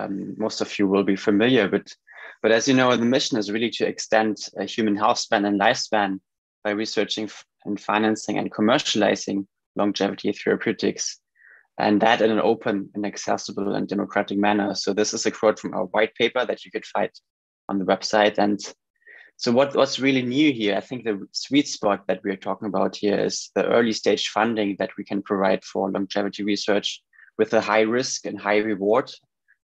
um, most of you will be familiar with. But as you know, the mission is really to extend a human health span and lifespan by researching and financing and commercializing longevity therapeutics, and that in an open and accessible and democratic manner. So this is a quote from our white paper that you could find on the website. And so what, what's really new here, I think the sweet spot that we're talking about here is the early stage funding that we can provide for longevity research with a high risk and high reward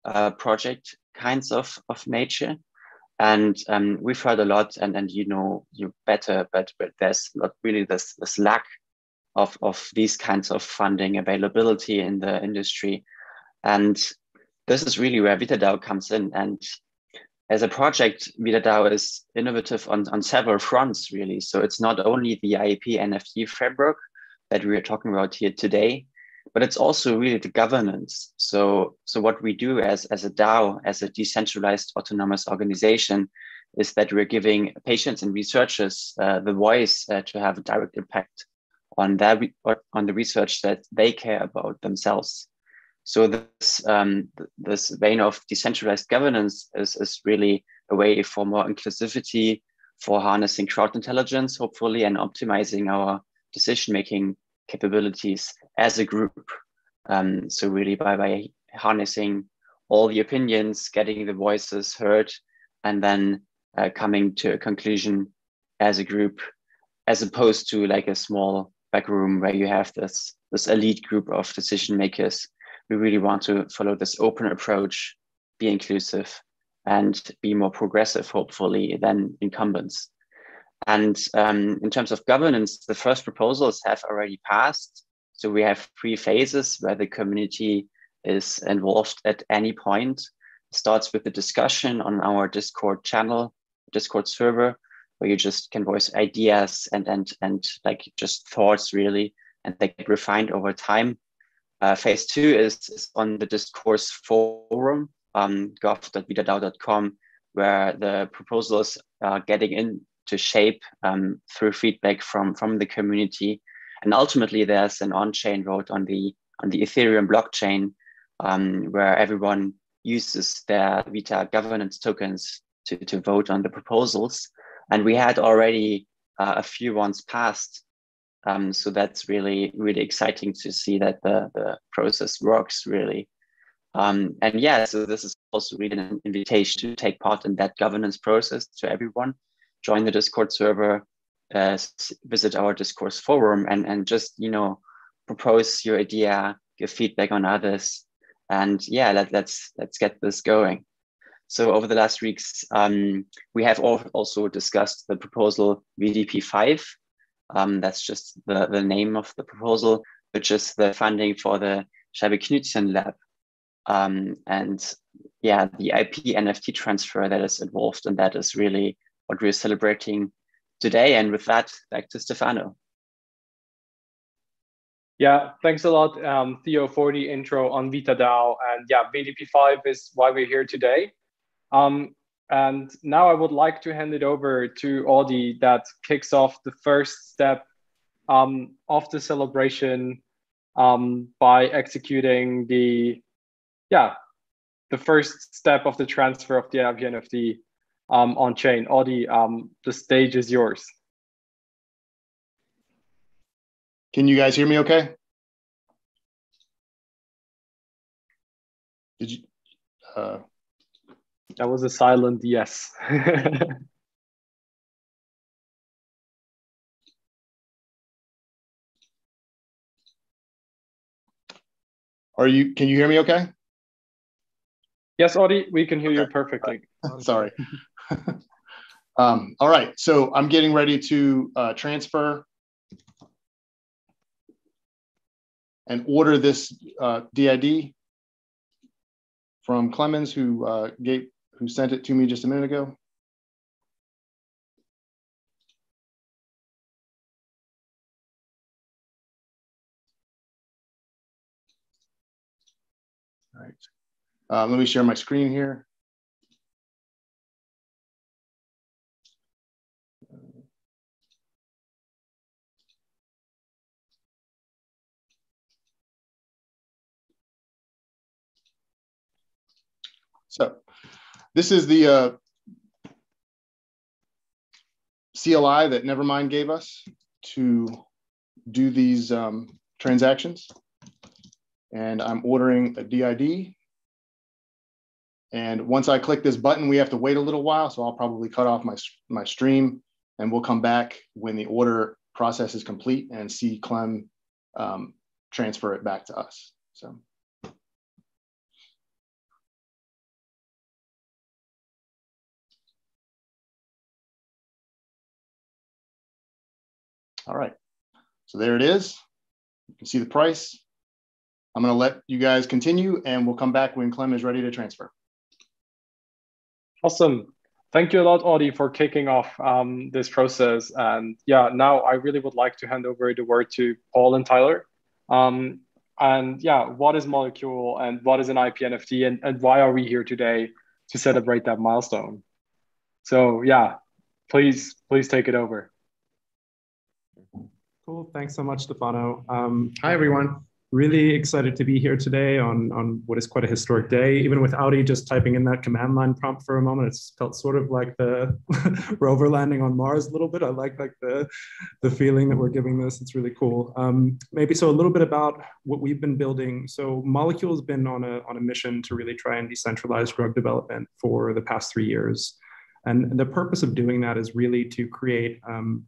uh, project kinds of, of nature. And um, we've heard a lot, and, and you know you better, but, but there's not really this, this lack of, of these kinds of funding availability in the industry. And this is really where VitaDAO comes in. And as a project, VitaDAO is innovative on, on several fronts, really. So it's not only the IP NFT framework that we are talking about here today, but it's also really the governance. So, so what we do as, as a DAO, as a decentralized autonomous organization, is that we're giving patients and researchers uh, the voice uh, to have a direct impact on that on the research that they care about themselves. So this um, this vein of decentralized governance is, is really a way for more inclusivity, for harnessing crowd intelligence, hopefully, and optimizing our decision making capabilities as a group. Um, so really by by harnessing all the opinions, getting the voices heard, and then uh, coming to a conclusion as a group, as opposed to like a small back room where you have this this elite group of decision makers. We really want to follow this open approach, be inclusive, and be more progressive, hopefully, than incumbents. And um, in terms of governance, the first proposals have already passed. So we have three phases where the community is involved at any point. It starts with the discussion on our Discord channel, Discord server, where you just can voice ideas and and and like just thoughts really, and they get refined over time. Uh, phase two is, is, on the discourse forum, um, gov.vitadao.com, where the proposals are getting into shape um, through feedback from from the community, and ultimately there's an on-chain vote on the on the Ethereum blockchain, um, where everyone uses their Vita governance tokens to, to vote on the proposals and we had already uh, a few ones passed. Um, so that's really really exciting to see that the the process works really. Um, and yeah, so this is also really an invitation to take part in that governance process to everyone. Join the Discord server, uh, visit our discourse forum, and and just you know propose your idea, give feedback on others, and yeah, let, let's let's get this going. So over the last weeks, um, we have also discussed the proposal VDP5. Um, that's just the, the name of the proposal, which is the funding for the Scheibye Knudsen lab. Um, and yeah, the IP NFT transfer that is involved, and that is really what we're celebrating today. And with that, back to Stefano. Yeah, thanks a lot, um, Theo, for the intro on VitaDAO. And yeah, VDP5 is why we're here today. Um, and now I would like to hand it over to Audie that kicks off the first step um, of the celebration um, by executing the, yeah, the first step of the transfer of the NFT um, on chain. Audie, um, the stage is yours. Can you guys hear me okay? Did you? Uh, that was a silent yes. Are you, can you hear me okay? Yes, Audie, we can hear okay. you perfectly. Sorry. um, all right, so I'm getting ready to uh, transfer and order this uh, DID from Clemens, who uh, gave who sent it to me just a minute ago. All right. Um, let me share my screen here. So this is the uh, CLI that Nevermined gave us to do these um, transactions. And I'm ordering a DID. And once I click this button, we have to wait a little while. So I'll probably cut off my, my stream and we'll come back when the order process is complete and see Clem um, transfer it back to us. So. All right, so there it is. You can see the price. I'm gonna let you guys continue and we'll come back when Clem is ready to transfer. Awesome. Thank you a lot, Audie, for kicking off um, this process. And yeah, now I really would like to hand over the word to Paul and Tyler. Um, and yeah, what is Molecule and what is an IP NFT and, and why are we here today to celebrate that milestone? So yeah, please, please take it over. Cool. Thanks so much, Stefano. Um, hi, everyone. Really excited to be here today on, on what is quite a historic day. Even with Audi just typing in that command line prompt for a moment, it's felt sort of like the rover landing on Mars a little bit. I like like the, the feeling that we're giving this. It's really cool. Um, maybe so a little bit about what we've been building. So Molecule has been on a, on a mission to really try and decentralize drug development for the past three years. And the purpose of doing that is really to create um,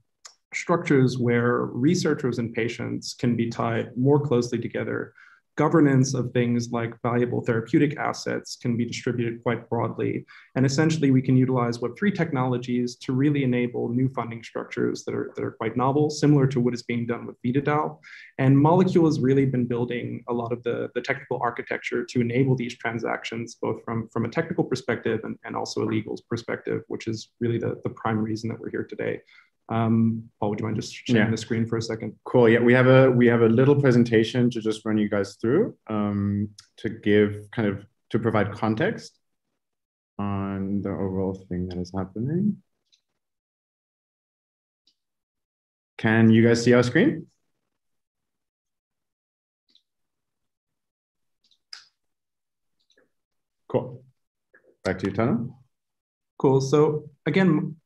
structures where researchers and patients can be tied more closely together. Governance of things like valuable therapeutic assets can be distributed quite broadly. And essentially, we can utilize Web3 technologies to really enable new funding structures that are, that are quite novel, similar to what is being done with VitaDAO. And Molecule has really been building a lot of the, the technical architecture to enable these transactions, both from, from a technical perspective and, and also a legal perspective, which is really the, the prime reason that we're here today. Um, Paul, would you mind just sharing yeah. the screen for a second? Cool. Yeah, we have a we have a little presentation to just run you guys through um, to give kind of to provide context on the overall thing that is happening. Can you guys see our screen? Cool. Back to you, Tana. Cool. So again,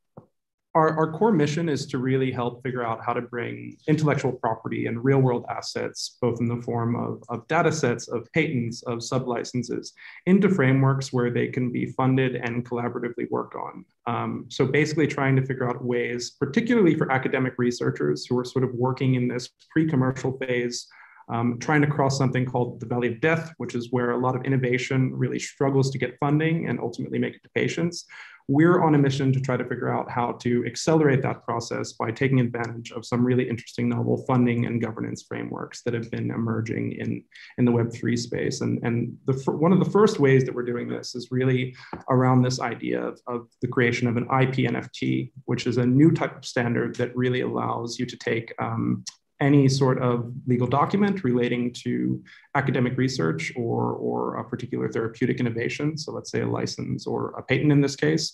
our, our core mission is to really help figure out how to bring intellectual property and real world assets, both in the form of, of data sets, of patents, of sublicenses, into frameworks where they can be funded and collaboratively worked on. Um, so basically trying to figure out ways, particularly for academic researchers who are sort of working in this pre-commercial phase um, trying to cross something called the Valley of Death, which is where a lot of innovation really struggles to get funding and ultimately make it to patients. We're on a mission to try to figure out how to accelerate that process by taking advantage of some really interesting novel funding and governance frameworks that have been emerging in, in the Web3 space. And, and the, one of the first ways that we're doing this is really around this idea of, of the creation of an IP NFT, which is a new type of standard that really allows you to take um, any sort of legal document relating to academic research or, or a particular therapeutic innovation, so let's say a license or a patent in this case,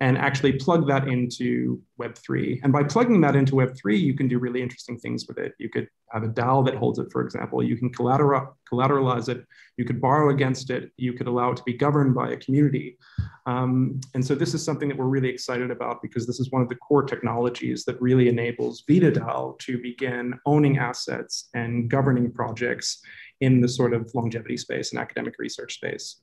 and actually plug that into Web3. And by plugging that into Web3, you can do really interesting things with it. You could have a DAO that holds it, for example. You can collateral, collateralize it. You could borrow against it. You could allow it to be governed by a community. Um, and so this is something that we're really excited about because this is one of the core technologies that really enables VitaDAO to begin owning assets and governing projects in the sort of longevity space and academic research space.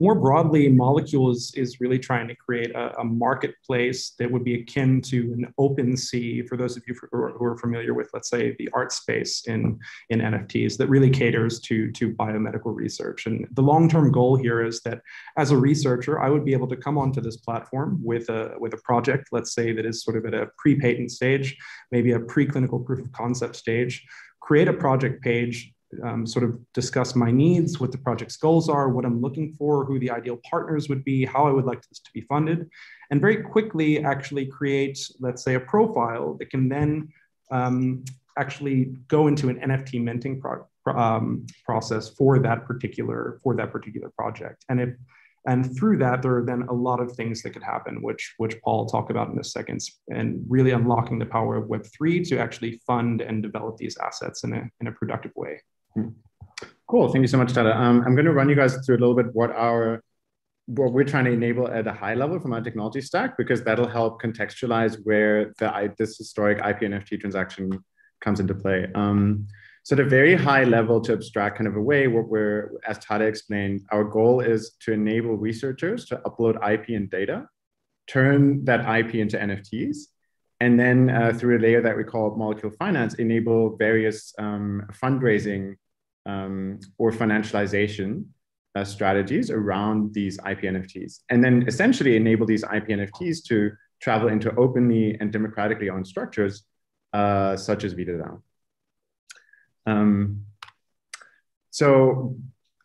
More broadly, Molecules is really trying to create a, a, marketplace that would be akin to an OpenSea for those of you who are, who are familiar with, let's say, the art space in, in NFTs that really caters to, to biomedical research. And the long-term goal here is that as a researcher, I would be able to come onto this platform with a, with a project, let's say, that is sort of at a pre-patent stage, maybe a preclinical proof of concept stage, create a project page um, sort of discuss my needs, what the project's goals are, what I'm looking for, who the ideal partners would be, how I would like this to be funded, and very quickly actually create, let's say, a profile that can then um, actually go into an NFT minting pro um, process for that particular for that particular project. And if and through that, there are then a lot of things that could happen, which which Paul will talk about in a second, and really unlocking the power of Web3 to actually fund and develop these assets in a, in a productive way. Cool. Thank you so much, Tada. Um, I'm going to run you guys through a little bit what our what we're trying to enable at a high level from our technology stack because that'll help contextualize where the this historic IP NFT transaction comes into play. Um, so at a very high level to abstract kind of away, what we're, as Tade explained, our goal is to enable researchers to upload IP and data, turn that IP into NFTs, and then uh, through a layer that we call molecule finance, enable various um, fundraising um, or financialization uh, strategies around these IP NFTs, and then essentially enable these IP NFTs to travel into openly and democratically owned structures, uh, such as VitaDAO. Um, so,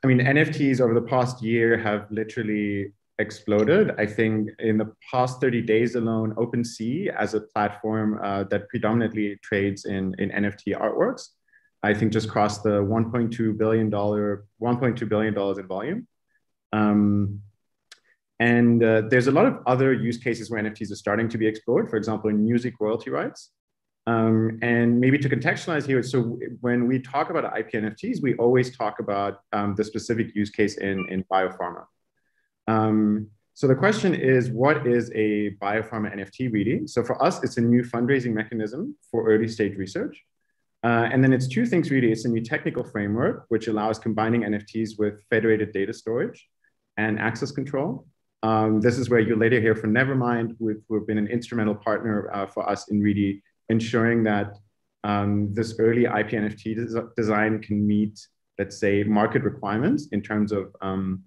I mean, NFTs over the past year have literally exploded. I think in the past 30 days alone, OpenSea as a platform uh, that predominantly trades in, in NFT artworks I think just crossed the 1.2 billion dollar 1.2 billion dollars in volume. Um, and uh, there's a lot of other use cases where NFTs are starting to be explored. For example, in music royalty rights. Um, and maybe to contextualize here, so when we talk about IP NFTs, we always talk about um, the specific use case in, in biopharma. Um, so the question is, what is a biopharma NFT really? So for us, it's a new fundraising mechanism for early stage research. Uh, and then it's two things really. It's a new technical framework, which allows combining NFTs with federated data storage and access control. Um, this is where you later hear from Nevermined, who've, who've been an instrumental partner uh, for us in really ensuring that um, this early IP NFT des design can meet, let's say, market requirements in terms of um,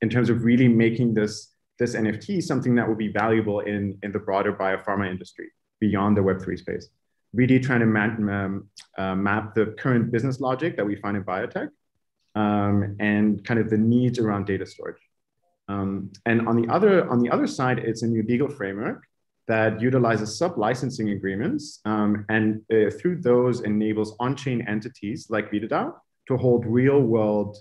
in terms of really making this this NFT something that will be valuable in in the broader biopharma industry beyond the Web3 space really trying to map, uh, map the current business logic that we find in biotech um, and kind of the needs around data storage. Um, and on the other on the other side, it's a new legal framework that utilizes sub-licensing agreements um, and uh, through those enables on-chain entities like VitaDAO to hold real-world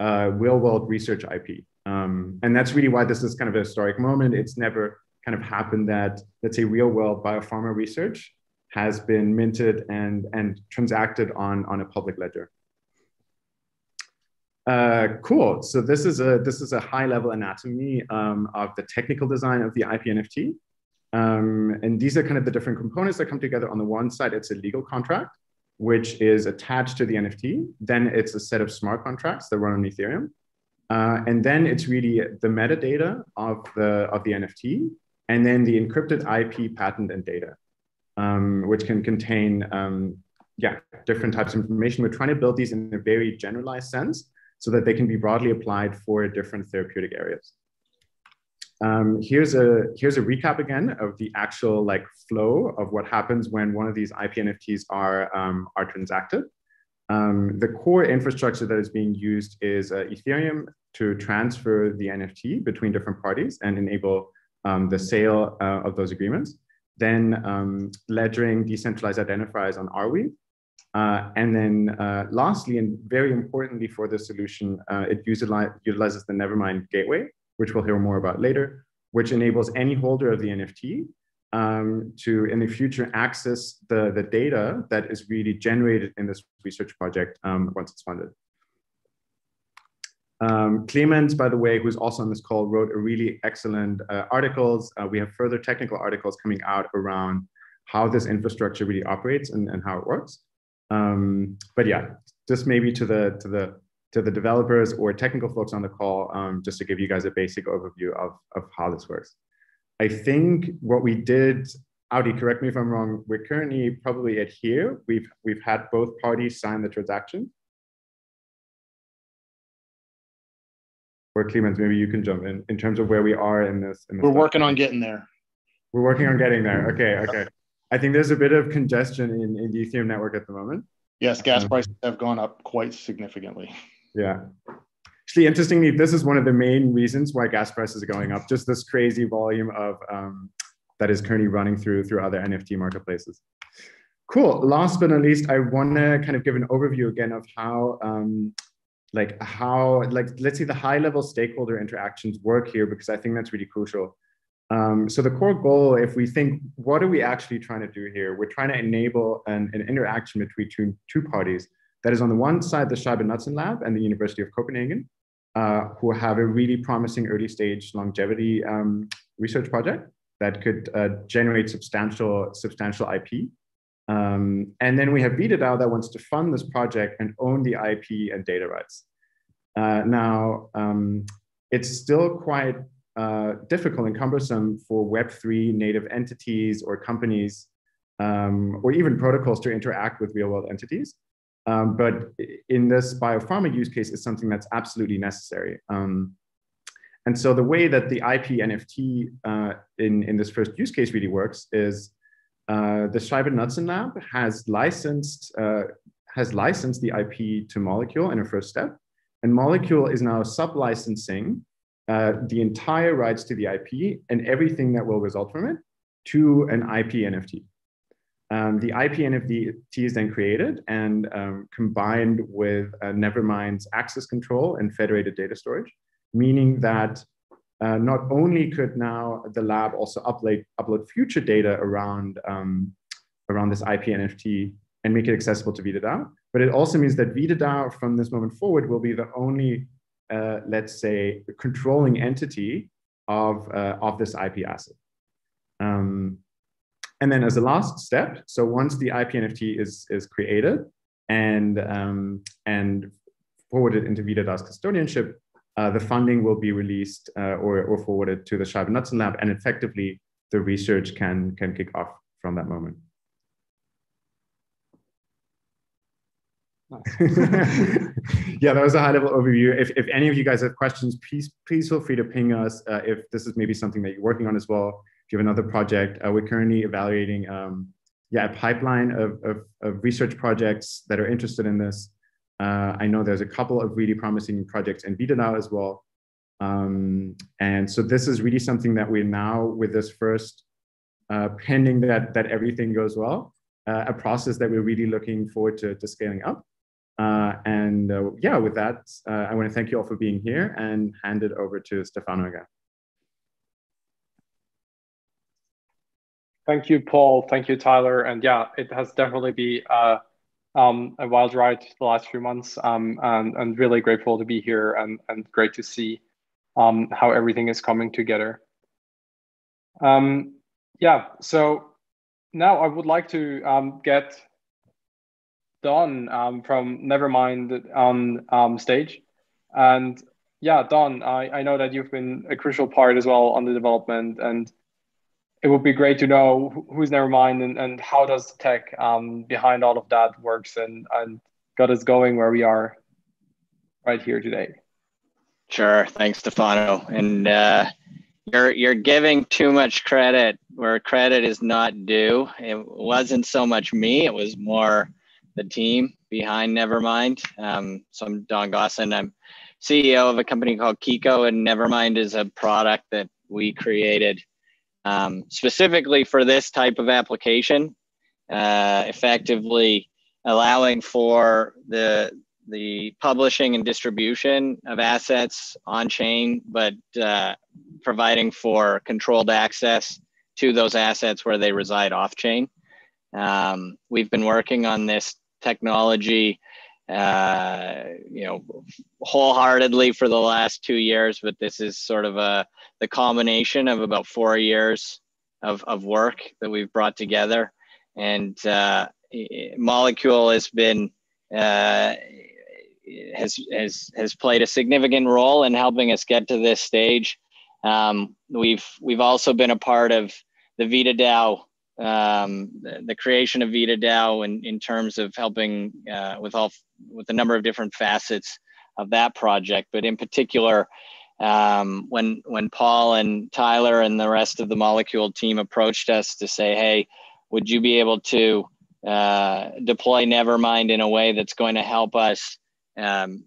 uh, real-world research IP. Um, and that's really why this is kind of a historic moment. It's never kind of happened that let's say real-world biopharma research has been minted and, and transacted on, on a public ledger. Uh, cool. So this is a this is a high level anatomy um, of the technical design of the IP NFT. Um, and these are kind of the different components that come together. On the one side, it's a legal contract, which is attached to the NFT. Then it's a set of smart contracts that run on Ethereum. Uh, and then it's really the metadata of the, of the NFT, and then the encrypted IP patent and data um, which can contain um, yeah, different types of information. We're trying to build these in a very generalized sense so that they can be broadly applied for different therapeutic areas. Um, here's a here's a recap again of the actual like flow of what happens when one of these IP NFTs are um, are transacted. Um, the core infrastructure that is being used is uh, Ethereum to transfer the NFT between different parties and enable um, the sale uh, of those agreements then um, ledgering decentralized identifiers on Arweave. Uh, and then uh, lastly, and very importantly for the solution, uh, it utilize, utilizes the Nevermined gateway, which we'll hear more about later, which enables any holder of the NFT um, to, in the future, access the, the data that is really generated in this research project um, once it's funded. Um, Clemens, by the way, who's also on this call, wrote a really excellent uh, articles. Uh, we have further technical articles coming out around how this infrastructure really operates and, and how it works. Um, but yeah, just maybe to the to the to the developers or technical folks on the call, um, just to give you guys a basic overview of, of how this works. I think what we did, Audi, correct me if I'm wrong, we're currently probably at here. We've we've had both parties sign the transaction. Or Clemens, maybe you can jump in in terms of where we are in this. In this We're working on getting there. We're working on getting there. Okay, okay. I think there's a bit of congestion in, in the Ethereum network at the moment. Yes, gas um, prices have gone up quite significantly. Yeah. Actually, interestingly, this is one of the main reasons why gas prices are going up. Just this crazy volume of um, that is currently running through through other NFT marketplaces. Cool. Last but not least, I want to kind of give an overview again of how um, like how like let's see the high level stakeholder interactions work here because i think that's really crucial. Um, so the core goal if we think what are we actually trying to do here? We're trying to enable an, an interaction between two, two parties. That is on the one side the Scheibye-Knudsen lab and the university of copenhagen uh, who have a really promising early stage longevity um, research project that could uh, generate substantial, substantial IP. Um, and then we have VitaDAO that wants to fund this project and own the IP and data rights. Uh, now, um, it's still quite uh, difficult and cumbersome for Web3 native entities or companies um, or even protocols to interact with real world entities. Um, but in this biopharma use case is something that's absolutely necessary. Um, and so the way that the IP NFT uh, in, in this first use case really works is uh, the Scheibye Knudsen Lab has licensed, uh, has licensed the IP to Molecule in a first step. And Molecule is now sub-licensing uh, the entire rights to the IP and everything that will result from it to an IP NFT. Um, the IP NFT is then created and um, combined with uh, Nevermined's access control and federated data storage, meaning that uh, not only could now the lab also upload, upload future data around, um, around this IP NFT and make it accessible to VitaDAO, but it also means that VitaDAO from this moment forward will be the only, uh, let's say, controlling entity of, uh, of this IP asset. Um, and then as a last step, so once the IP NFT is, is created and, um, and forwarded into VitaDAO's custodianship, uh, the funding will be released uh, or, or forwarded to the Scheibye Knudsen Lab, and effectively the research can, can kick off from that moment. yeah, that was a high level overview. If, if any of you guys have questions, please please feel free to ping us uh, if this is maybe something that you're working on as well. If you have another project, uh, we're currently evaluating um, yeah, a pipeline of, of, of, research projects that are interested in this. Uh, I know there's a couple of really promising projects in VitaDAO as well. Um, and so this is really something that we're now with this first uh, pending that, that everything goes well, uh, a process that we're really looking forward to, to scaling up. Uh, and uh, yeah, with that, uh, I want to thank you all for being here and hand it over to Stefano again. Thank you, Paul. Thank you, Tyler. And yeah, it has definitely been um, a wild ride the last few months um, and, and really grateful to be here and, and great to see um, how everything is coming together. Um, yeah, so now I would like to um, get Don um, from Nevermined on um, stage. And yeah, Don, I, I know that you've been a crucial part as well on the development and it would be great to know who's Nevermined and, and how does tech um, behind all of that works and, and got us going where we are right here today. Sure, thanks, Stefano. And uh, you're you're giving too much credit where credit is not due. It wasn't so much me; it was more the team behind Nevermined. Um, so I'm Don Gosselin. I'm CEO of a company called Keyko, and Nevermind is a product that we created um, specifically for this type of application, uh, effectively allowing for the the publishing and distribution of assets on chain, but uh, providing for controlled access to those assets where they reside off chain. Um, we've been working on this technology, uh, you know, wholeheartedly for the last two years, but this is sort of a the culmination of about four years of, of work that we've brought together. And uh, Molecule has been uh, has has has played a significant role in helping us get to this stage. Um, we've we've also been a part of the VitaDAO um, the, creation of VitaDAO in, in terms of helping uh, with all with a number of different facets of that project, but in particular, um, when when Paul and Tyler and the rest of the Molecule team approached us to say, "Hey, would you be able to uh, deploy Nevermined in a way that's going to help us um,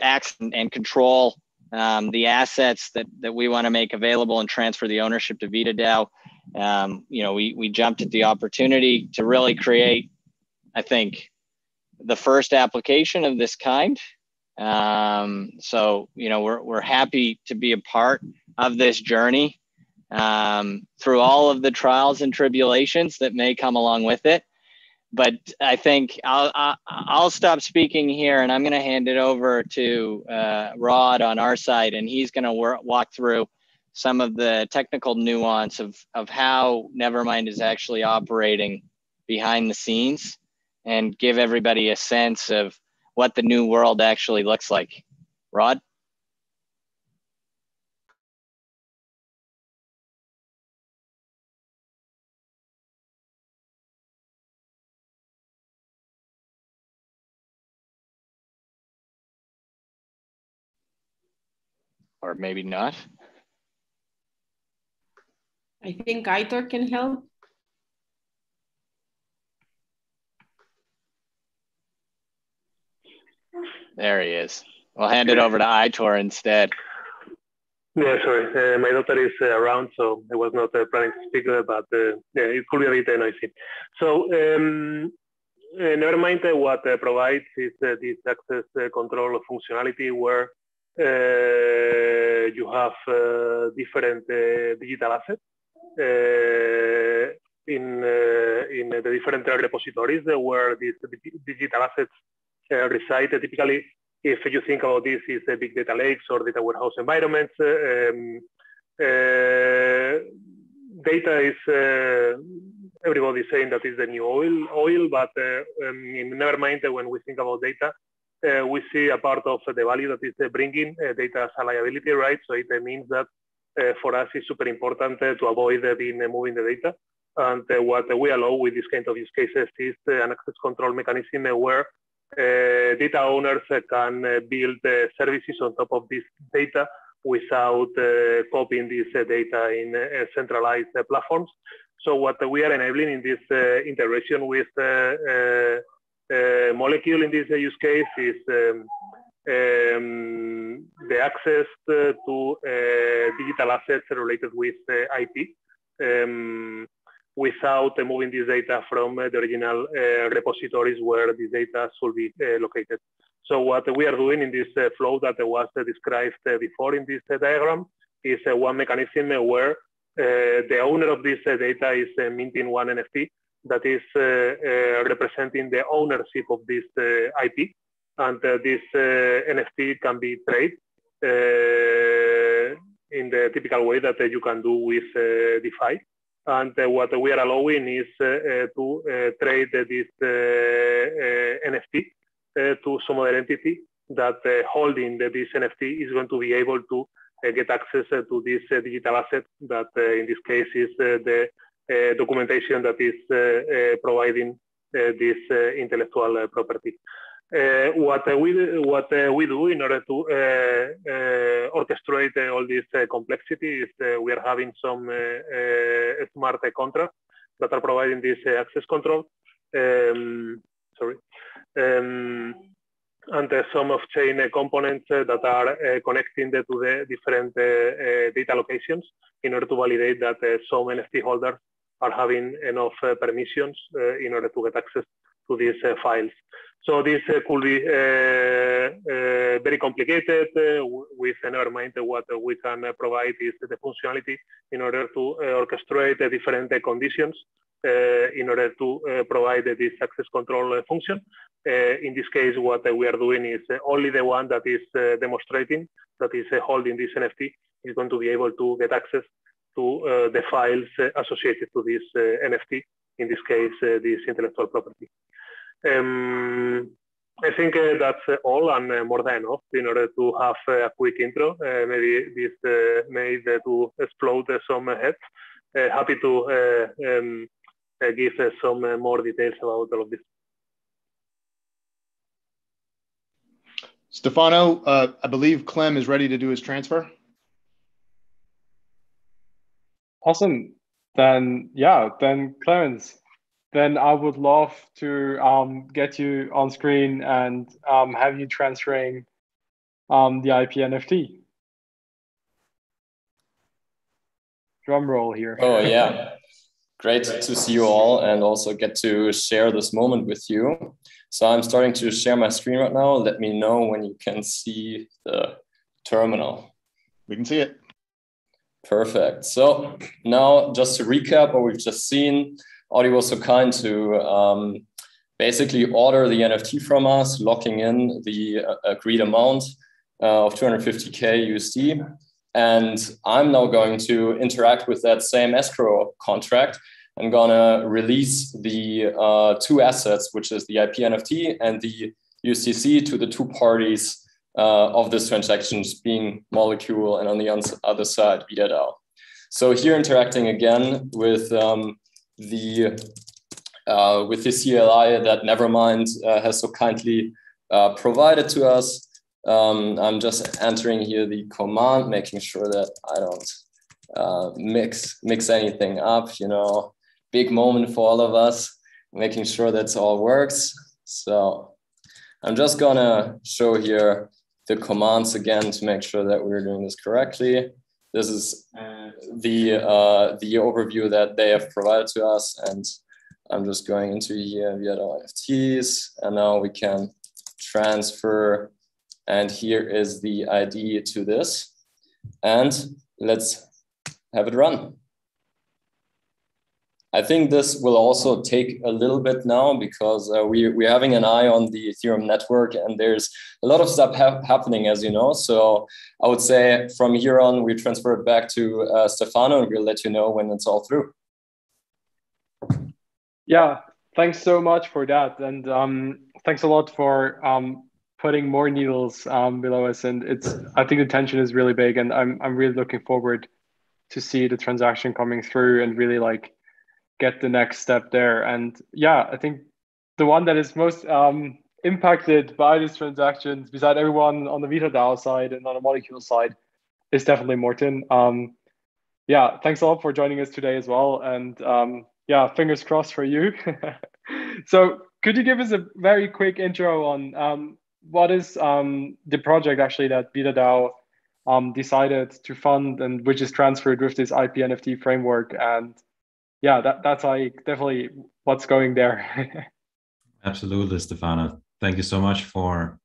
act and control um, the assets that that we want to make available and transfer the ownership to VitaDAO?" Um, you know, we, we jumped at the opportunity to really create, I think, the first application of this kind. Um, so, you know, we're, we're happy to be a part of this journey um, through all of the trials and tribulations that may come along with it. but I think I'll, I'll, stop speaking here and I'm going to hand it over to uh, Rod on our side, and he's going to walk through some of the technical nuance of, of how Nevermined is actually operating behind the scenes and give everybody a sense of what the new world actually looks like. Rod? or maybe not. I think Aitor can help. There he is. We'll hand it over to Aitor instead. Yeah, sorry. Uh, my daughter is uh, around, so I was not uh, planning to speak, uh, but uh, yeah, it could be a bit noisy. So, um, uh, Nevermined what provides is this access control functionality where uh, you have uh, different uh, digital assets in in the different repositories where these digital assets reside. Typically, if you think about this is the big data lakes or data warehouse environments, um, data is everybody saying that is the new oil, oil, but uh, um, never mind when we think about data, uh, we see a part of the value that is uh, bringing uh, data as a liability, right? So it means that for us it's super important to avoid being moving the data. And what we allow with this kind of use cases is an access control mechanism where uh, data owners uh, can uh, build services on top of this data without copying this data in centralized platforms. So what we are enabling in this integration with uh, molecule in this use case is um, um, the access to uh, digital assets related with uh, IP um, without moving this data from the original repositories where this data should be located. So what we are doing in this flow that was described before in this diagram is one mechanism where the owner of this data is minting one NFT that is uh, uh, representing the ownership of this uh, IP. And this uh, NFT can be traded uh, in the typical way that uh, you can do with DeFi. And what we are allowing is to trade this NFT to some other entity that holding this NFT is going to be able to get access to this digital asset that in this case is the uh, documentation that is uh, uh, providing this intellectual property. Eh, what we what eh, we do in order to eh, orchestrate all this complexity is we are having some smart contracts that are providing this access control. Um, sorry. Um, and uh, some of chain uh, components uh, that are connecting to the different data locations in order to validate that some NFT holders are having enough permissions in order to get access to these uh, files. So this could be very complicated. with Nevermined, what we can provide is the functionality in order to orchestrate the different conditions uh, in order to uh, provide this access control function. Uh, in this case, what we are doing is only the one that is demonstrating, that is holding this NFT, is going to be able to get access to uh, the files uh, associated to this uh, NFT, in this case, uh, this intellectual property. Um, I think uh, that's uh, all and uh, more than enough in order to have uh, a quick intro. Uh, maybe this made to explode some heads. happy to um, give some more details about all of this. Stefano, I believe Clem is ready to do his transfer. Awesome. Then yeah, then Clemens, then I would love to um, get you on screen and um, have you transferring um, the IP NFT. Drum roll here. Oh yeah, great to see you all and also get to share this moment with you. So I'm starting to share my screen right now. Let me know when you can see the terminal. We can see it. Perfect. So now just to recap what we've just seen, Audi was so kind to um, basically order the NFT from us, locking in the uh, agreed amount uh, of 250K USD. And I'm now going to interact with that same escrow contract. I'm gonna release the uh, two assets, which is the IP NFT and the UCC to the two parties uh, of this transaction, being Molecule and on the other side, VitaDAO. So here interacting again with um, the uh, with the CLI that Nevermined uh, has so kindly uh, provided to us. Um, I'm just entering here the command, making sure that I don't uh, mix mix anything up. You know, big moment for all of us, making sure that all works. So I'm just gonna show here the commands again to make sure that we're doing this correctly. This is the uh, the overview that they have provided to us, and I'm just going into here we via the NFTs, and now we can transfer and here is the ID to this. And let's have it run. I think this will also take a little bit now because uh, we, we're having an eye on the Ethereum network and there's a lot of stuff ha happening, as you know. So I would say from here on, we transfer it back to uh, Stefano and we'll let you know when it's all through. Yeah, thanks so much for that. And um, thanks a lot for um, putting more needles um, below us, and it's I think the tension is really big, and I'm I'm really looking forward to see the transaction coming through and really like get the next step there. And yeah, I think the one that is most um, impacted by these transactions, beside everyone on the VitaDAO side and on the molecule side, is definitely Morten. Um, yeah, thanks a lot for joining us today as well, and um, yeah, fingers crossed for you. so, could you give us a very quick intro on um, what is um, the project actually that VitaDAO um, decided to fund and which is transferred with this IP NFT framework? And yeah, that, that's like definitely what's going there. Absolutely, Stefano. Thank you so much for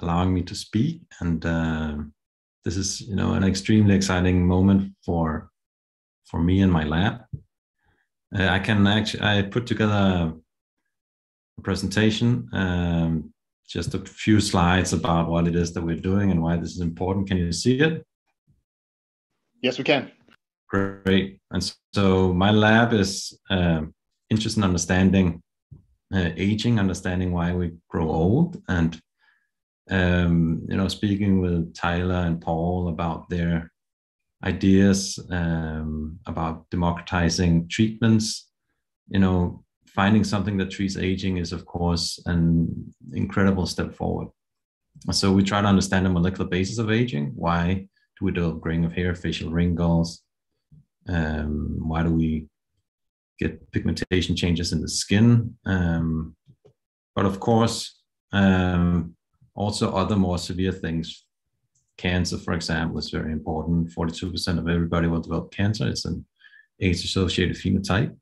allowing me to speak. And uh, this is, you know, an extremely exciting moment for for me and my lab. Uh, I can actually I put together a presentation um, just a few slides about what it is that we're doing and why this is important. Can you see it? Yes, we can. Great. And so my lab is uh, interested in understanding uh, aging, understanding why we grow old, and um, you know, speaking with Tyler and Paul about their ideas um, about democratizing treatments. You know, finding something that treats aging is, of course, an incredible step forward. So we try to understand the molecular basis of aging. Why do we develop graying of hair, facial wrinkles? Um, why do we get pigmentation changes in the skin? Um, but of course, um, also other more severe things. Cancer, for example, is very important. 42% of everybody will develop cancer. It's an age-associated phenotype.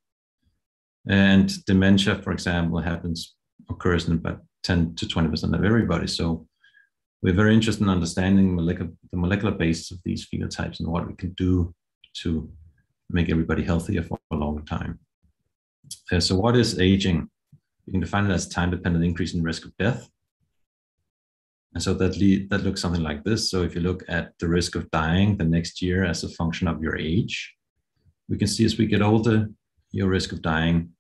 And dementia, for example, happens occurs in about 10 to 20% of everybody. So we're very interested in understanding molecular, the molecular basis of these phenotypes and what we can do to make everybody healthier for a long time. Uh, so what is aging? You can define it as time-dependent increase in risk of death. And so that, lead, that looks something like this. So if you look at the risk of dying the next year as a function of your age, we can see as we get older, your risk of dying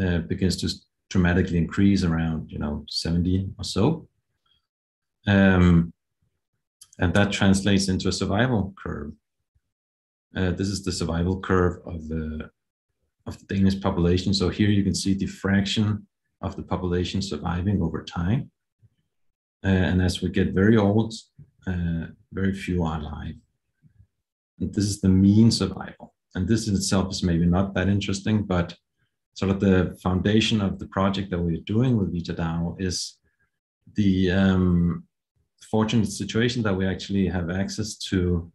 uh, begins to dramatically increase around you know 70 or so um, and that translates into a survival curve uh, this is the survival curve of the of the Danish population. So here you can see the fraction of the population surviving over time. Uh, and as we get very old uh, very few are alive. And this is the mean survival. And this in itself is maybe not that interesting but sort of the foundation of the project that we're doing with VitaDAO is the um, fortunate situation that we actually have access to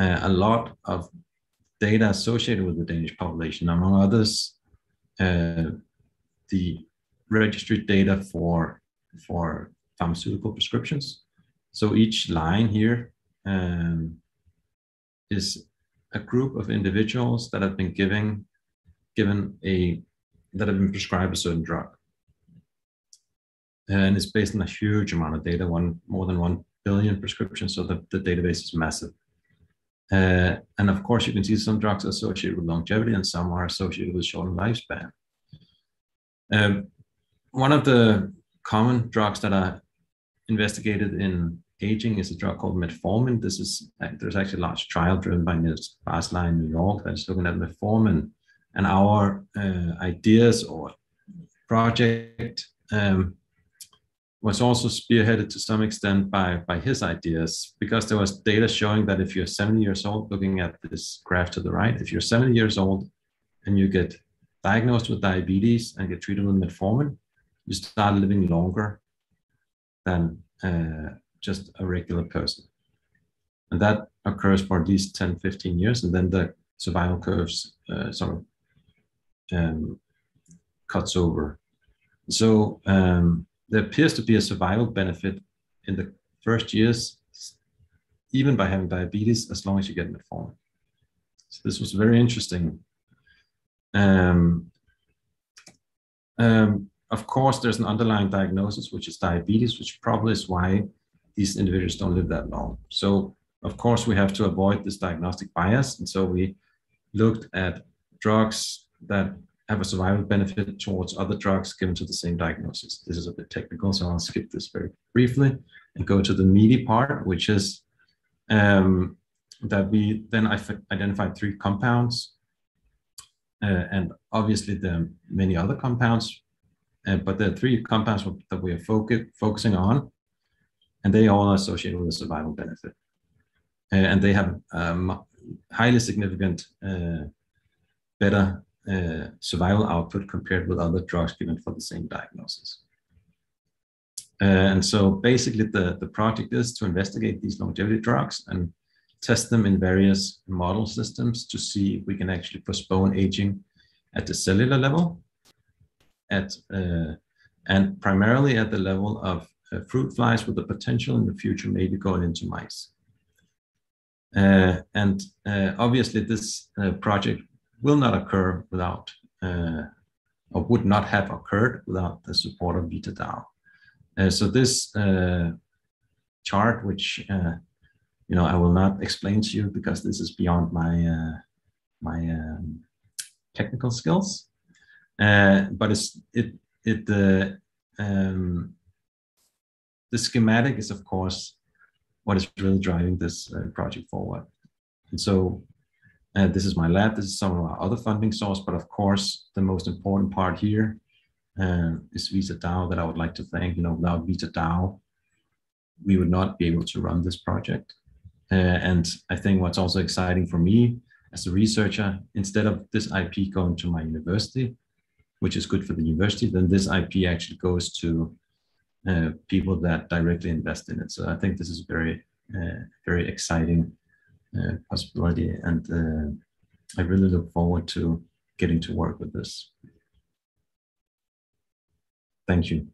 uh, a lot of data associated with the Danish population, among others, uh, the registry data for for pharmaceutical prescriptions. So each line here um, is a group of individuals that have been giving given a that have been prescribed a certain drug. and it's based on a huge amount of data, one more than one billion prescriptions. So the, the database is massive. Uh, and of course, you can see some drugs associated with longevity and some are associated with shortened lifespan. Um, one of the common drugs that are investigated in aging is a drug called metformin. This is there's actually a large trial driven by Nir Barzilai in New York that's looking at metformin, and our uh, ideas or project um, was also spearheaded to some extent by by his ideas because there was data showing that if you're 70 years old, looking at this graph to the right, if you're 70 years old and you get diagnosed with diabetes and get treated with metformin, you start living longer than uh, just a regular person. And that occurs for at least 10, 15 years, and then the survival curves uh, sort of um, cuts over. So um, there appears to be a survival benefit in the first years, even by having diabetes, as long as you get metformin. So this was very interesting. Um, um, of course, there's an underlying diagnosis, which is diabetes, which probably is why these individuals don't live that long. So, of course, we have to avoid this diagnostic bias. And so we looked at drugs that have a survival benefit towards other drugs given to the same diagnosis. This is a bit technical, so I'll skip this very briefly and go to the meaty part, which is um, that we then identified three compounds. Uh, and obviously, there are many other compounds uh, but the three compounds that we are focus, focusing on, and they all are associated with a survival benefit. Uh, and they have um, highly significant uh, better uh, survival output compared with other drugs given for the same diagnosis. Uh, and so basically the, the project is to investigate these longevity drugs and test them in various model systems to see if we can actually postpone aging at the cellular level at uh, and primarily at the level of uh, fruit flies with the potential in the future maybe going into mice. Uh, and obviously this project will not occur without or would not have occurred without the support of VitaDAO. Uh, so this uh, chart, which uh, you know I will not explain to you because this is beyond my my um, technical skills, uh, but it's it it the um, the schematic is of course what is really driving this uh, project forward. And so uh, this is my lab. This is some of our other funding source, but of course the most important part here uh, is VitaDAO that I would like to thank. You know, without VitaDAO, we would not be able to run this project. Uh, and I think what's also exciting for me as a researcher, instead of this IP going to my university, which is good for the university, then this IP actually goes to uh, people that directly invest in it. So I think this is very, uh, very exciting possibility, and uh, I really look forward to getting to work with this. Thank you.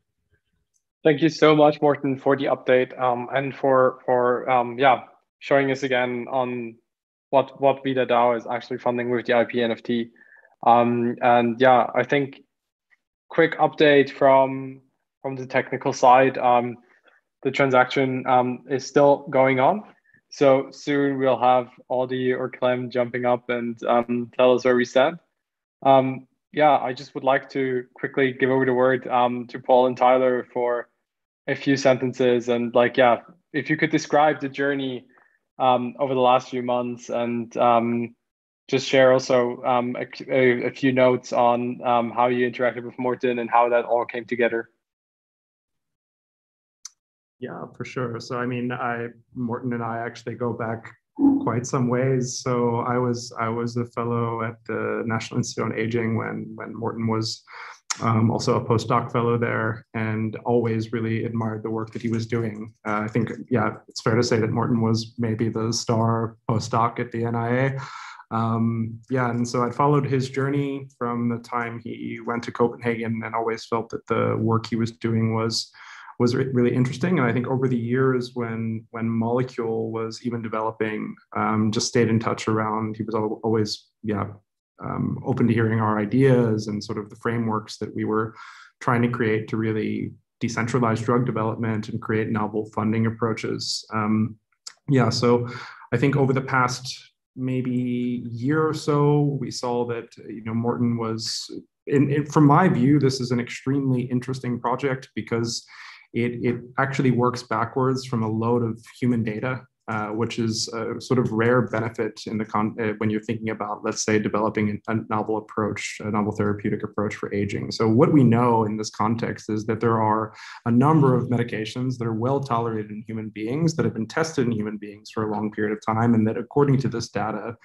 Thank you so much, Morten, for the update um, and for for um, yeah showing us again on what what VitaDAO is actually funding with the IP NFT. Um, and yeah, I think quick update from from the technical side. Um, the transaction um, is still going on. So soon we'll have Audie or Clem jumping up and um, tell us where we stand. Um, yeah, I just would like to quickly give over the word um, to Paul and Tyler for a few sentences and like, yeah, if you could describe the journey um, over the last few months and um, just share also um, a, a, few notes on how you interacted with Morten and how that all came together. Yeah, for sure. So I mean, I Morten and I actually go back quite some ways. So I was I was a fellow at the National Institute on Aging when when Morten was um, also a postdoc fellow there, and always really admired the work that he was doing. Uh, I think, yeah, it's fair to say that Morten was maybe the star postdoc at the NIA um, yeah, and so I'd followed his journey from the time he went to Copenhagen, and always felt that the work he was doing was was really interesting. And I think over the years, when when Molecule was even developing, um, just stayed in touch around. He was always yeah um, open to hearing our ideas and sort of the frameworks that we were trying to create to really decentralize drug development and create novel funding approaches. Um, yeah, so I think over the past maybe year or so, we saw that you know Morten was, in, in, from my view, this is an extremely interesting project because it, it actually works backwards from a load of human data uh, which is a sort of rare benefit in the con- uh, when you're thinking about, let's say, developing a novel approach, a novel therapeutic approach for aging. So what we know in this context is that there are a number of medications that are well tolerated in human beings that have been tested in human beings for a long period of time, and that according to this data.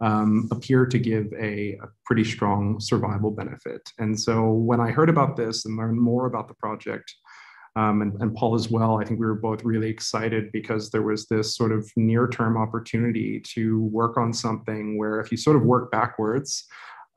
Um, appear to give a, a pretty strong survival benefit. And so when I heard about this and learned more about the project, um, and, and, Paul as well. I think we were both really excited because there was this sort of near term opportunity to work on something where if you sort of work backwards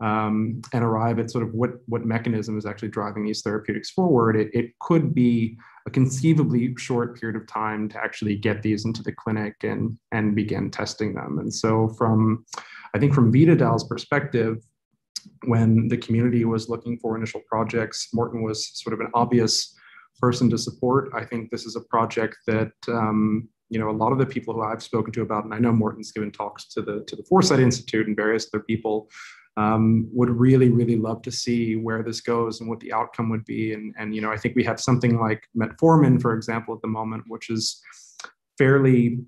um, and arrive at sort of what, what mechanism is actually driving these therapeutics forward, it, it could be a conceivably short period of time to actually get these into the clinic and, and begin testing them. And so from, I think from VitaDAO's perspective, when the community was looking for initial projects, Morten was sort of an obvious person to support. I think this is a project that um, you know a lot of the people who I've spoken to about, and I know Morten's given talks to the to the Foresight Institute and various other people, um, would really really love to see where this goes and what the outcome would be. And and you know I think we have something like metformin, for example, at the moment, which is fairly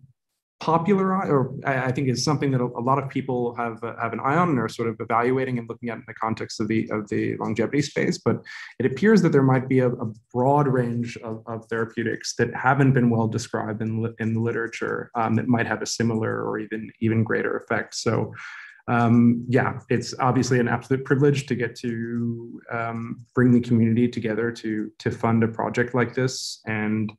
popular or I think is something that a, lot of people have uh, have an eye on and are sort of evaluating and looking at in the context of the of the longevity space. But it appears that there might be a, a broad range of, of, therapeutics that haven't been well described in in the literature um, that might have a similar or even even greater effect. So. Um, yeah, it's obviously an absolute privilege to get to um, bring the community together to to fund a project like this, and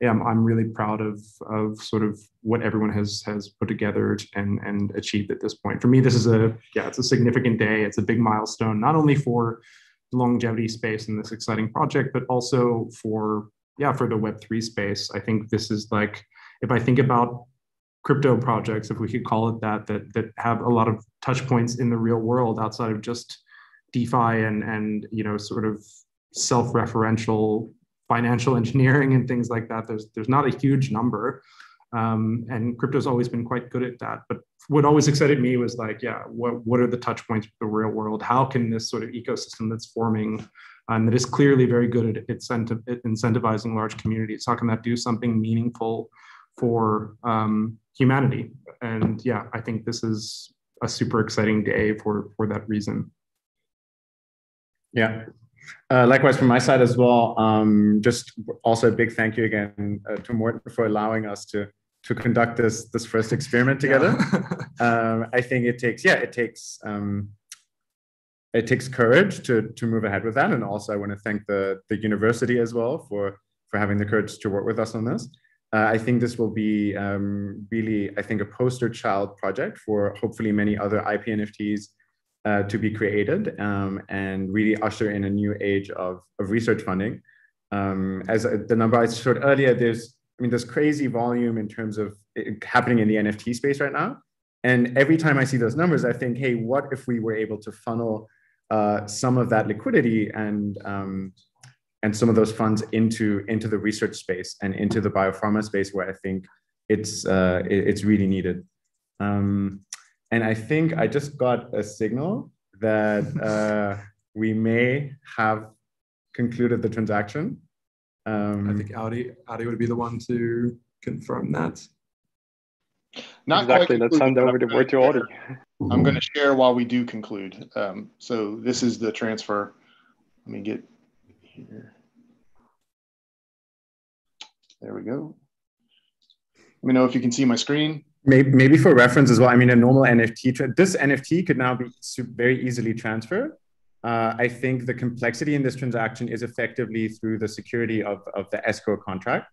yeah, I'm, I'm really proud of of sort of what everyone has has put together and and achieved at this point. For me, this is a yeah, it's a significant day. It's a big milestone, not only for the longevity space and this exciting project, but also for yeah for the Web three space. I think this is like if I think about crypto projects, if we could call it that, that that have a lot of touch points in the real world outside of just DeFi and and you know sort of self-referential financial engineering and things like that. There's there's not a huge number, um, and crypto's always been quite good at that. But what always excited me was like, yeah, what what are the touch points with the real world? How can this sort of ecosystem that's forming, um, that is clearly very good at incentivizing large communities, how can that do something meaningful for um, humanity? And yeah, I think this is a super exciting day for for that reason. Yeah, uh, likewise, from my side as well, um, just also a big thank you again uh, to Morten for allowing us to to conduct this this first experiment together. Yeah. um, I think it takes yeah it takes um, it takes courage to to move ahead with that, and also I want to thank the the university as well for for having the courage to work with us on this. Uh, I think this will be um, really I think a poster child project for hopefully many other IP NFTs uh, to be created um, and really usher in a new age of, of research funding. Um, as the number I showed earlier, there's I mean, there's crazy volume in terms of happening in the NFT space right now. And every time I see those numbers, I think, hey, what if we were able to funnel uh, some of that liquidity and um, and some of those funds into into the research space and into the biopharma space where I think it's uh, it, it's really needed. Um, and I think I just got a signal that uh, we may have concluded the transaction. Um, I think Audi, Audi would be the one to confirm that. Not exactly. Let's hand over the word to Audi. I'm going to share while we do conclude. Um, so this is the transfer. Let me get here. There we go. Let me know if you can see my screen. Maybe, maybe for reference as well. I mean, a normal NFT, this NFT could now be very easily transferred. Uh, I think the complexity in this transaction is effectively through the security of, of the escrow contract.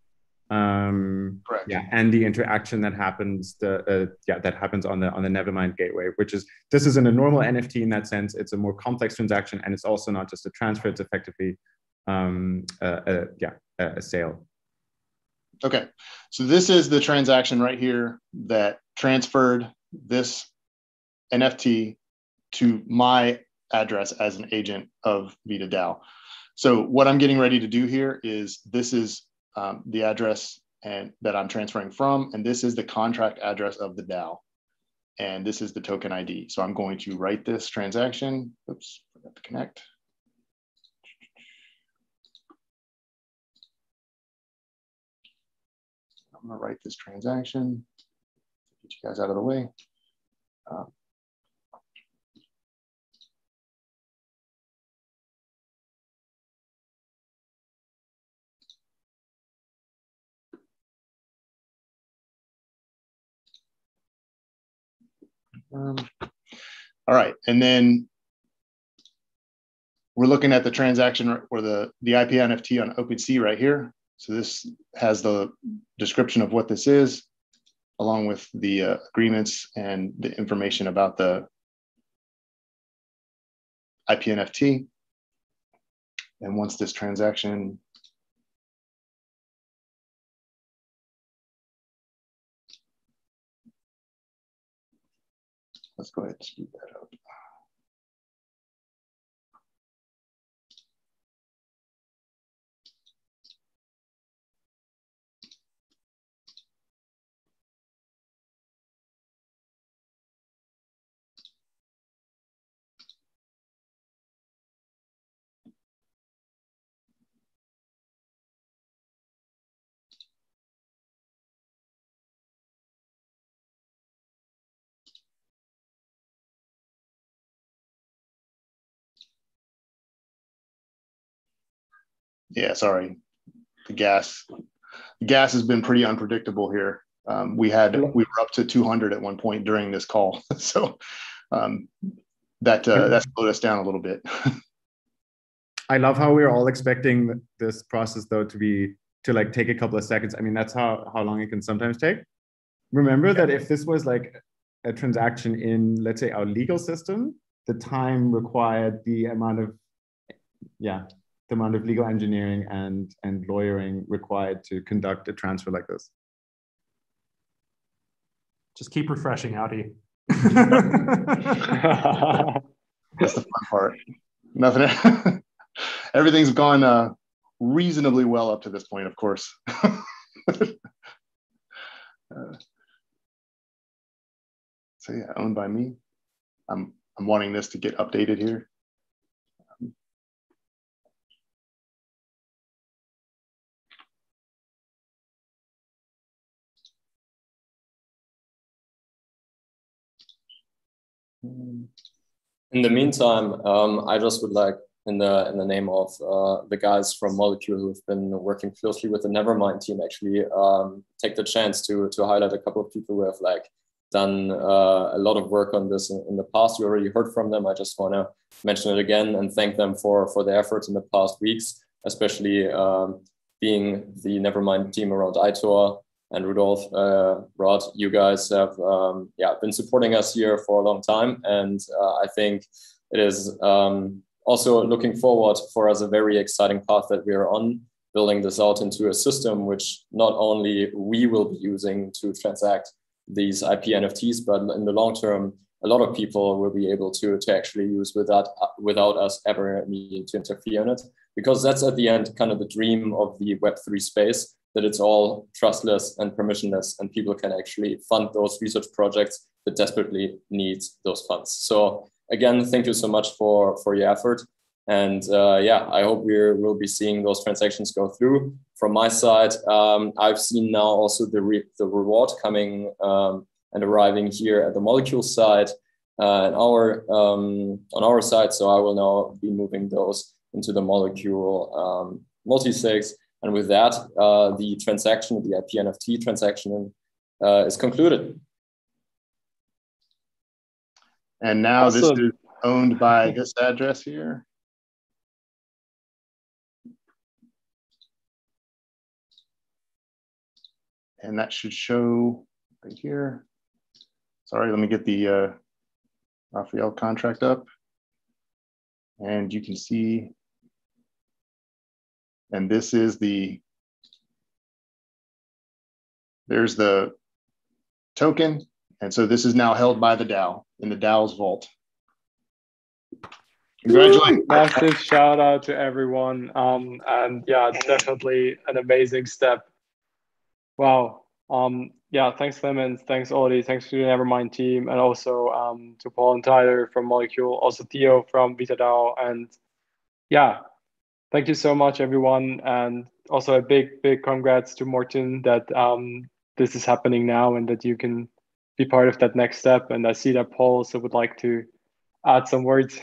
Um, Correct. Yeah, and the interaction that happens, the uh, yeah, that happens on the on the Nevermined gateway, which is this isn't a normal NFT in that sense. It's a more complex transaction, and it's also not just a transfer. It's effectively, um, a, yeah, a, a sale. Okay, so this is the transaction right here that transferred this NFT to my address as an agent of VitaDAO. So what I'm getting ready to do here is this is um, the address and that I'm transferring from, and this is the contract address of the DAO. And this is the token ID. So I'm going to write this transaction. Oops, forgot to connect. I'm gonna write this transaction, get you guys out of the way. Uh, Um, all right, and then we're looking at the transaction or the, the IP NFT on OpenSea right here. So this has the description of what this is, along with the uh, agreements and the information about the IP NFT. And once this transaction Let's go ahead and speed that up. Yeah, sorry, the gas, the gas has been pretty unpredictable here. Um, we had we were up to 200 at one point during this call, so um, that uh, that slowed us down a little bit. I love how we're all expecting this process though to be to like take a couple of seconds. I mean, that's how how long it can sometimes take. Remember that if this was like a transaction in let's say our legal system, the time required, the amount of yeah, the amount of legal engineering and and lawyering required to conduct a transfer like this. Just keep refreshing, Audi. That's the fun part. Nothing. Everything's gone uh, reasonably well up to this point, of course. uh, so yeah, owned by me. I'm I'm wanting this to get updated here. In the meantime, um, I just would like, in the in the name of uh, the guys from Molecule who've been working closely with the Nevermined team, actually um, take the chance to to highlight a couple of people who have like done uh, a lot of work on this in, in, the past. You already heard from them. I just want to mention it again and thank them for for their efforts in the past weeks, especially um, being the Nevermined team around Aitor and Rudolf, uh, Rod, you guys have um, yeah been supporting us here for a long time, and uh, I think it is um, also looking forward for us a very exciting path that we are on, building this out into a system which not only we will be using to transact these IP NFTs, but in the long term, a lot of people will be able to, to actually use without, without us ever needing to interfere in it. Because that's at the end kind of the dream of the Web3 space that it's all trustless and permissionless, and people can actually fund those research projects that desperately need those funds. So again, thank you so much for for your effort. And uh, yeah, I hope we will be seeing those transactions go through. From my side, um, I've seen now also the re the reward coming um, and arriving here at the molecule side uh, our um, on our side. So I will now be moving those into the molecule um, multi-sigs and with that, uh, the transaction, the IP NFT transaction uh, is concluded. And now awesome. this is owned by this address here. And that should show right here. Sorry, let me get the uh, Raphael contract up. And you can see and this is the, there's the token. And so this is now held by the DAO in the DAO's vault. Congratulations. Massive shout out to everyone. Um, and yeah, definitely an amazing step. Wow. Um, yeah, thanks Clemens, thanks Ollie, thanks to the Nevermined team, and also um, to Paul and Tyler from Molecule, also Theo from VitaDAO, and yeah, thank you so much everyone, and also a big, big congrats to Morten that um, this is happening now and that you can be part of that next step. And I see that Paul also would like to add some words.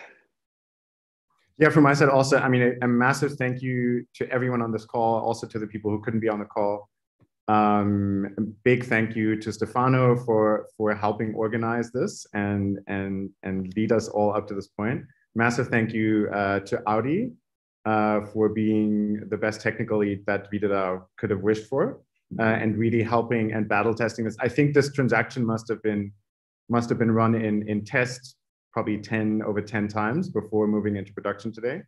Yeah, from my side also, I mean, a, a, massive thank you to everyone on this call, also to the people who couldn't be on the call. Um, big thank you to Stefano for for helping organize this and and and lead us all up to this point. Massive thank you uh, to Audi uh, for being the best technical lead that VitaDAO could have wished for, uh, and really helping and battle testing this. I think this transaction must have been must have been run in in test probably 10 over 10 times before moving into production today.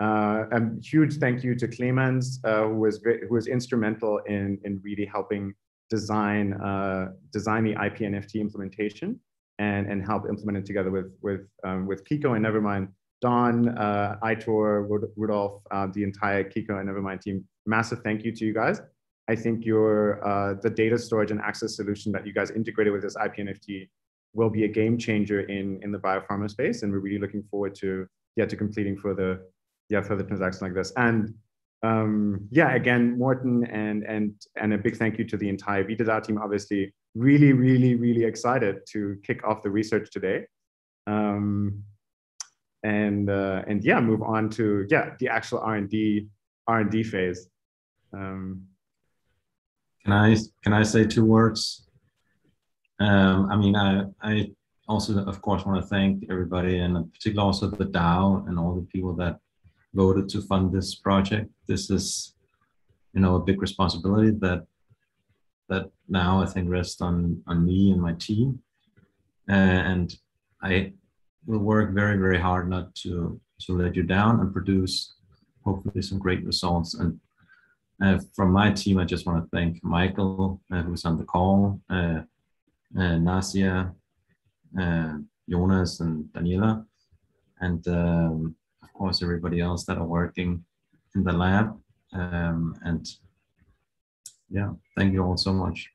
Uh, a huge thank you to Clemens, uh, who was who was instrumental in in really helping design uh, design the IP NFT implementation and and help implement it together with with um, with Keyko and Nevermined. Don, uh, Aitor, Rudolf, uh, the entire Keyko and Nevermined team. Massive thank you to you guys. I think your uh, the data storage and access solution that you guys integrated with this IPNFT will be a game changer in in the biopharma space, and we're really looking forward to yeah to completing further yeah further transactions like this. And um, yeah, again, Morten and and and a big thank you to the entire VitaDAO team. Obviously, really, really, really excited to kick off the research today. Um, and uh, and yeah, move on to yeah the actual R and D R and D phase. Um, can I can I say two words? Um, I mean, I, I also, of course, want to thank everybody and particularly also the DAO and all the people that voted to fund this project. This is, you know, a big responsibility that that now I think rests on on me and my team, uh, and I will work very very hard not to to let you down and produce hopefully some great results. And uh, from my team, I just want to thank Michael, uh, who's on the call, uh, uh, Nasia, uh, Jonas, and Daniela, and um, of course everybody else that are working in the lab. Um, and yeah, thank you all so much.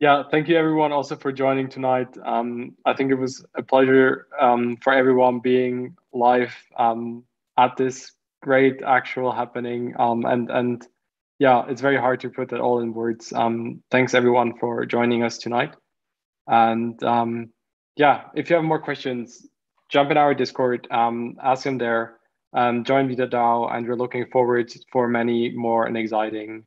Yeah, thank you everyone also for joining tonight. Um, I think it was a pleasure um, for everyone being live um, at this great actual happening um, and and yeah, it's very hard to put that all in words. Um, thanks everyone for joining us tonight. And um, yeah, if you have more questions, jump in our Discord, ask them there, join VitaDAO, and we're looking forward for many more and exciting